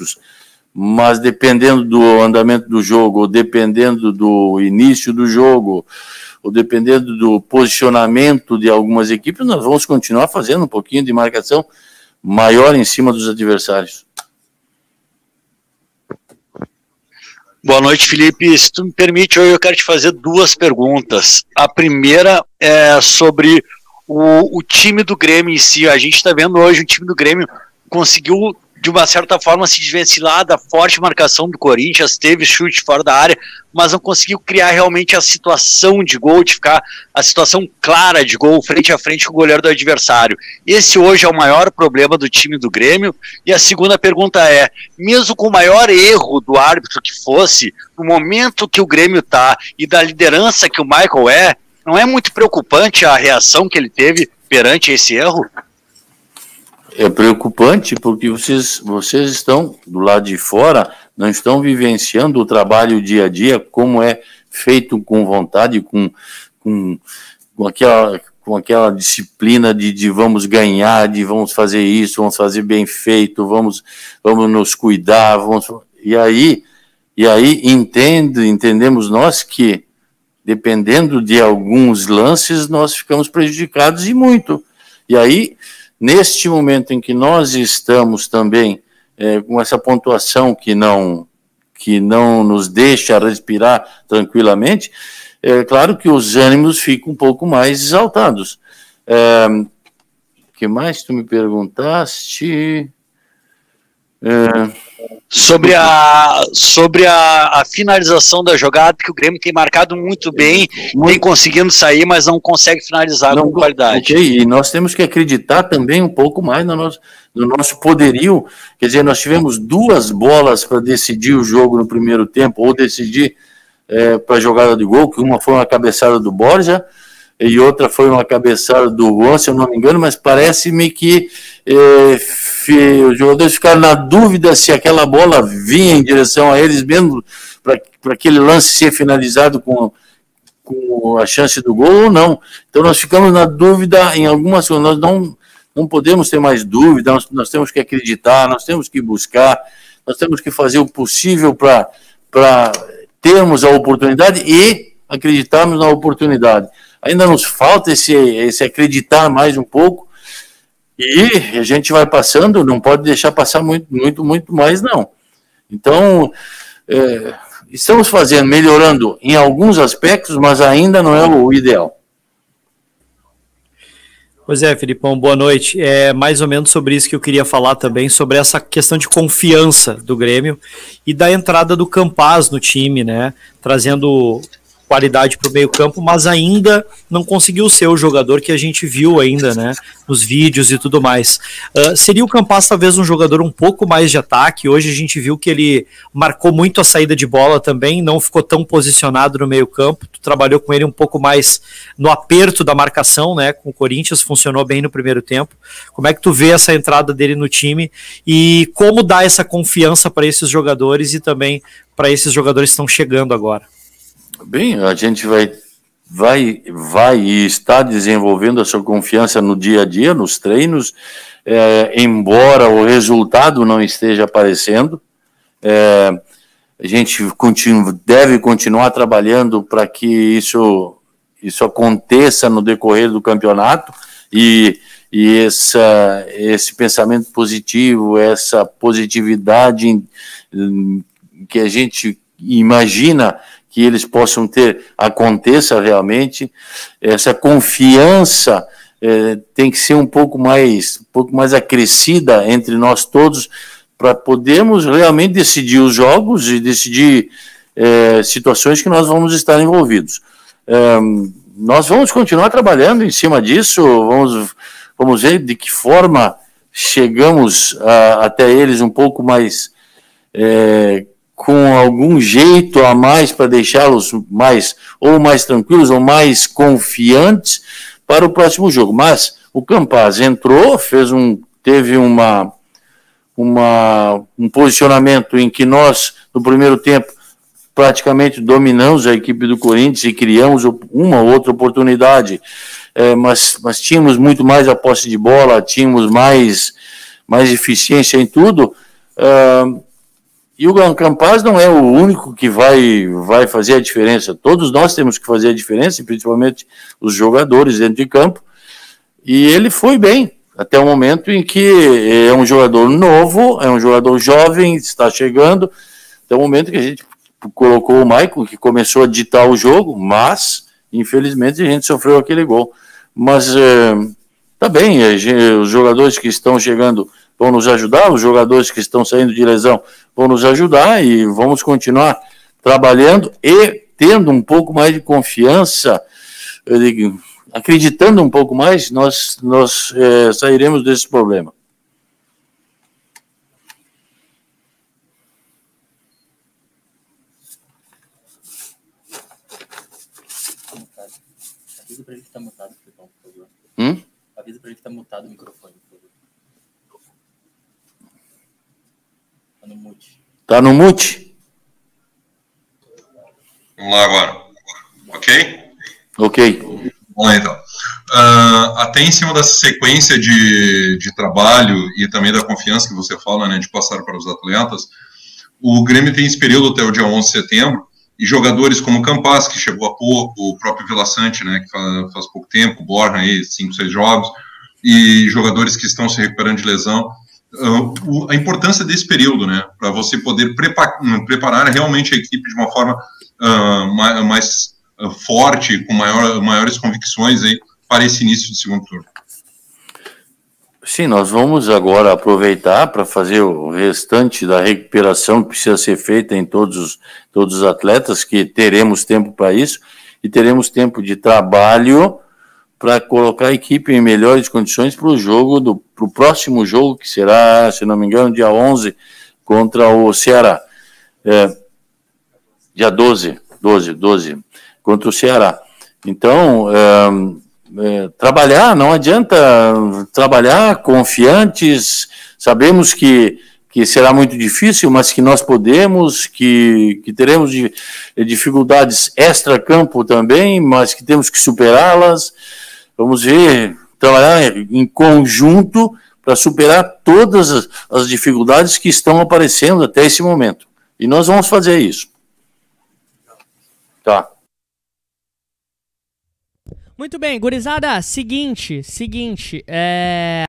riscos, mas dependendo do andamento do jogo, ou dependendo do início do jogo, ou dependendo do posicionamento de algumas equipes, nós vamos continuar fazendo um pouquinho de marcação maior em cima dos adversários. Boa noite, Felipe. Se tu me permite, eu quero te fazer duas perguntas. A primeira é sobre o, o time do Grêmio em si. A gente está vendo hoje o time do Grêmio conseguiu de uma certa forma se desvencilhar da forte marcação do Corinthians, teve chute fora da área, mas não conseguiu criar realmente a situação de gol, de ficar a situação clara de gol frente a frente com o goleiro do adversário. Esse hoje é o maior problema do time do Grêmio. E a segunda pergunta é: mesmo com o maior erro do árbitro que fosse, no momento que o Grêmio está e da liderança que o Michael é, não é muito preocupante a reação que ele teve perante esse erro? É preocupante porque vocês, vocês estão do lado de fora, não estão vivenciando o trabalho dia a dia, como é feito com vontade, com, com, com, aquela, com aquela disciplina de, de vamos ganhar, de vamos fazer isso, vamos fazer bem feito, vamos, vamos nos cuidar, vamos, e aí, e aí entendo, entendemos nós que dependendo de alguns lances, nós ficamos prejudicados e muito. E aí Neste momento em que nós estamos também é, com essa pontuação que não, que não nos deixa respirar tranquilamente, é claro que os ânimos ficam um pouco mais exaltados. É, que mais tu me perguntaste? É, sobre a, sobre a, a, finalização da jogada, que o Grêmio tem marcado muito bem, muito. tem conseguindo sair, mas não consegue finalizar não, com qualidade. Ok, e nós temos que acreditar também um pouco mais no nosso, no nosso poderio. Quer dizer, nós tivemos duas bolas para decidir o jogo no primeiro tempo, ou decidir é, para a jogada de gol, que uma foi uma cabeçada do Borja, e outra foi uma cabeçada do Juan, se eu não me engano, mas parece-me que os jogadores ficaram na dúvida se aquela bola vinha em direção a eles mesmo, para aquele lance ser finalizado com, com a chance do gol ou não. Então nós ficamos na dúvida em algumas coisas, nós não, não podemos ter mais dúvida, nós, nós temos que acreditar, nós temos que buscar, nós temos que fazer o possível para termos a oportunidade e acreditarmos na oportunidade ainda nos falta esse, esse acreditar mais um pouco. E a gente vai passando, não pode deixar passar muito, muito, muito mais, não. Então, é, estamos fazendo, melhorando em alguns aspectos, mas ainda não é o ideal. Pois é, Filipão, boa noite. É mais ou menos sobre isso que eu queria falar também, sobre essa questão de confiança do Grêmio e da entrada do Campaz no time, né? Trazendo qualidade para o meio campo, mas ainda não conseguiu ser o jogador que a gente viu ainda, né, nos vídeos e tudo mais. Uh, seria o Campas talvez um jogador um pouco mais de ataque, hoje a gente viu que ele marcou muito a saída de bola também, não ficou tão posicionado no meio campo, tu trabalhou com ele um pouco mais no aperto da marcação, né, com o Corinthians, funcionou bem no primeiro tempo. Como é que tu vê essa entrada dele no time e como dar essa confiança para esses jogadores e também para esses jogadores que estão chegando agora? Bem, a gente vai, vai, vai e está desenvolvendo a sua confiança no dia a dia, nos treinos, é, embora o resultado não esteja aparecendo. É, a gente continua, deve continuar trabalhando para que isso, isso aconteça no decorrer do campeonato e, e essa, esse pensamento positivo, essa positividade que a gente imagina que eles possam ter aconteça realmente. Essa confiança é, tem que ser um pouco mais, um pouco mais acrescida entre nós todos para podermos realmente decidir os jogos e decidir é, situações que nós vamos estar envolvidos. É, nós vamos continuar trabalhando em cima disso, vamos, vamos ver de que forma chegamos a, até eles um pouco mais é, com algum jeito a mais para deixá-los mais ou mais tranquilos ou mais confiantes para o próximo jogo. Mas o Campaz entrou, fez um, teve uma, uma, um posicionamento em que nós, no primeiro tempo, praticamente dominamos a equipe do Corinthians e criamos uma ou outra oportunidade, é, mas, mas tínhamos muito mais a posse de bola, tínhamos mais, mais eficiência em tudo. Uh, e o Campaz não é o único que vai, vai fazer a diferença. Todos nós temos que fazer a diferença, principalmente os jogadores dentro de campo. E ele foi bem, até o momento em que é um jogador novo, é um jogador jovem, está chegando, até o momento que a gente colocou o Maicon, que começou a ditar o jogo, mas, infelizmente, a gente sofreu aquele gol. Mas é, tá bem, os jogadores que estão chegando vão nos ajudar, os jogadores que estão saindo de lesão vão nos ajudar e vamos continuar trabalhando e tendo um pouco mais de confiança, acreditando um pouco mais, nós, nós é, sairemos desse problema. Avisa para ele que está mutado, por favor. Hum? Avisa para ele que está mutado o microfone, por favor. Tá no mute. Tá no mute? Vamos lá agora. Ok? Ok. Vamos lá então. Uh, até em cima dessa sequência de, de trabalho e também da confiança que você fala, né, de passar para os atletas, o Grêmio tem esse período até o dia 11 de setembro, e jogadores como Campas, que chegou há pouco, o próprio Vila Sante, né, que faz, faz pouco tempo, Borja aí, cinco, seis jogos, e jogadores que estão se recuperando de lesão. A importância desse período, né, para você poder preparar, preparar realmente a equipe de uma forma uh, mais, forte, com maior, maiores convicções aí para esse início de segundo turno. Sim, nós vamos agora aproveitar para fazer o restante da recuperação que precisa ser feita em todos os, todos os atletas, que teremos tempo para isso, e teremos tempo de trabalho para colocar a equipe em melhores condições para o jogo, para o próximo jogo, que será, se não me engano, dia 11, contra o Ceará. É, dia 12, 12, 12, contra o Ceará. Então, é, é, trabalhar, não adianta trabalhar confiantes, sabemos que, que será muito difícil, mas que nós podemos, que, que teremos dificuldades extra-campo também, mas que temos que superá-las. Vamos ver, trabalhar em conjunto para superar todas as, as dificuldades que estão aparecendo até esse momento. E nós vamos fazer isso. Tá. Muito bem, gurizada, seguinte, seguinte, é...